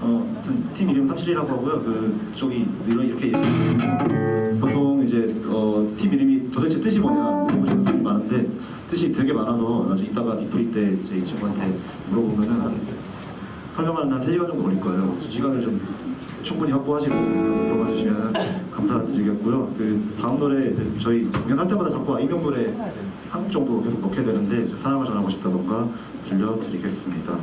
어, 팀 이름 37이라고 하고요. 그 이런 이렇게 보통 이제 어, 팀 이름이 도대체 뜻이 뭐냐 물어보시는 분이 많은데 뜻이 되게 많아서 나중에 이따가 디프리 때 이제 이 친구한테 물어보면은 한 설명하는 한 3시간 정도 걸릴 거예요. 시간을 좀 충분히 확보하시고 물어봐 주시면 감사드리겠고요. 그 다음 노래 저희 공연할 때마다 자꾸 아이명 노래 한 곡 정도 계속 넣게 되는데 사랑을 전하고 싶다던가 들려드리겠습니다.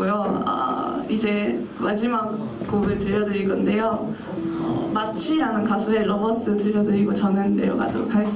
곡이고요. 아, 이제 마지막 곡을 들려드릴 건데요. 어, 마치라는 가수의 Lovers 들려드리고 저는 내려가도록 하겠습니다.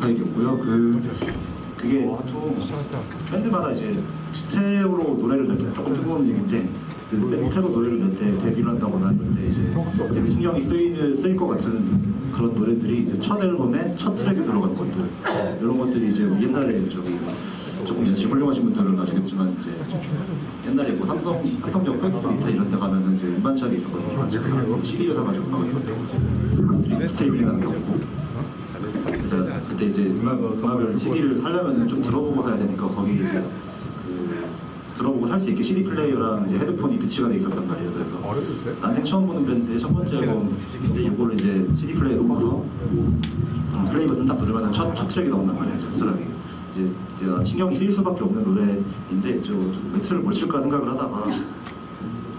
스타일이었고요. 그, 그게 보통 밴드마다 이제 새로 노래를 낼 때 조금 뜨거운 얘기인데, 그 밴드 새로 노래를 낼 때 데뷔를 한다거나 이럴 때 이제 되게 신경이 쓰이는, 쓰일 것 같은 그런 노래들이 이제 첫 앨범에 첫 트랙에 들어간 것들 이런 것들이 이제 뭐 옛날에 저기 조금 연세 훌륭하신 분들은 아시겠지만 이제 옛날에 뭐 삼성 삼성역 퀘스트 미타 이런 데 가면은 이제 음반샵이 있었거든요. 그 CD를 사가지고 막 이것도 스트리밍하는 게 없고 그래서 그때 이제 음악, 음악을 CD를 살려면은 좀 들어보고 사야 되니까 거기 이제 그 들어보고 살 수 있게 CD 플레이어랑 이제 헤드폰이 비치가 돼 있었단 말이에요. 그래서 난생 처음 보는 밴드의 첫 번째 앨범인데 이거를 이제 CD 플레이어 놓고서 음, 플레이 버튼 딱 누르면 첫, 첫 트랙이 나온단 말이에요. 전설하게. 이제 제가 신경이 쓰일 수밖에 없는 노래인데 저좀 멘트를 뭘 칠까 생각을 하다가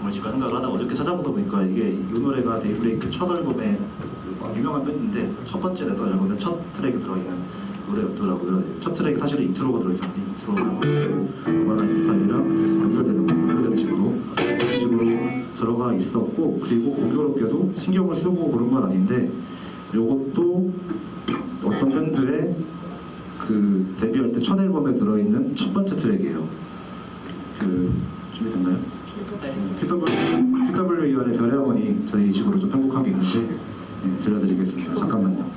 뭘 칠까 생각을 하다가 어저께 찾아보다 보니까 이게 이 노래가 데이브레이크 첫 앨범에 막 유명한 밴드인데 첫 번째 냈던 앨범에 첫 트랙이 들어있는 노래였더라고요. 첫 트랙이 사실은 인트로가 들어있었는데 인트로랑 Urban Lifestyle이랑 연결되는 거, 연결되는 식으로 그런 식으로 들어가 있었고 그리고 공교롭게도 신경을 쓰고 그런 건 아닌데 요것도 어떤 밴드의 그 데뷔할 때 첫 앨범에 들어있는 첫 번째 트랙이에요. 그 준비됐나요? QW, QWER의 별의 어머니 저희 식으로 좀 편곡한 게 있는데 네, 들려드리겠습니다. 잠깐만요.